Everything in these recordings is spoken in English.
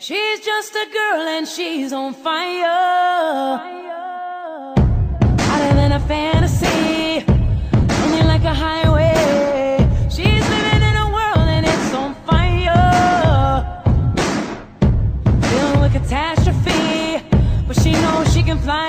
She's just a girl and she's on fire. Hotter than a fantasy, only like a highway. She's living in a world and it's on fire. Filled with catastrophe, but she knows she can fly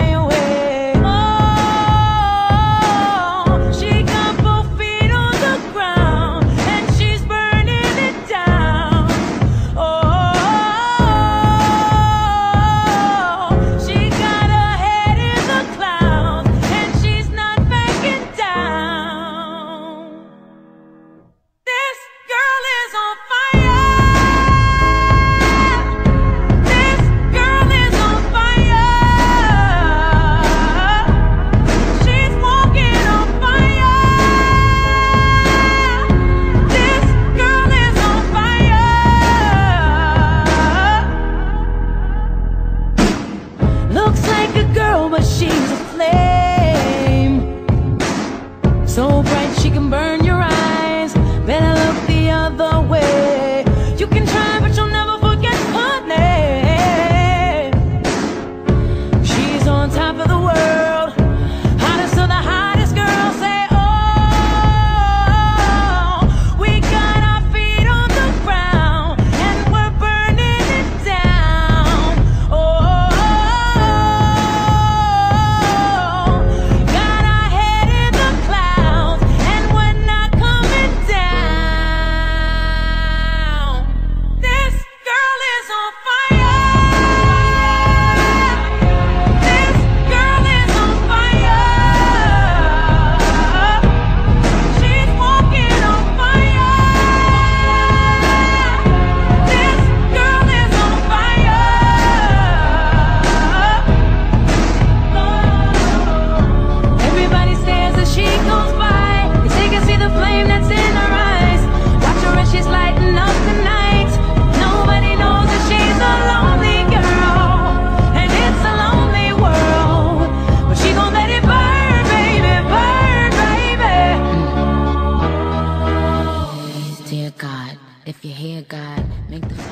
machines. If you hear God, make the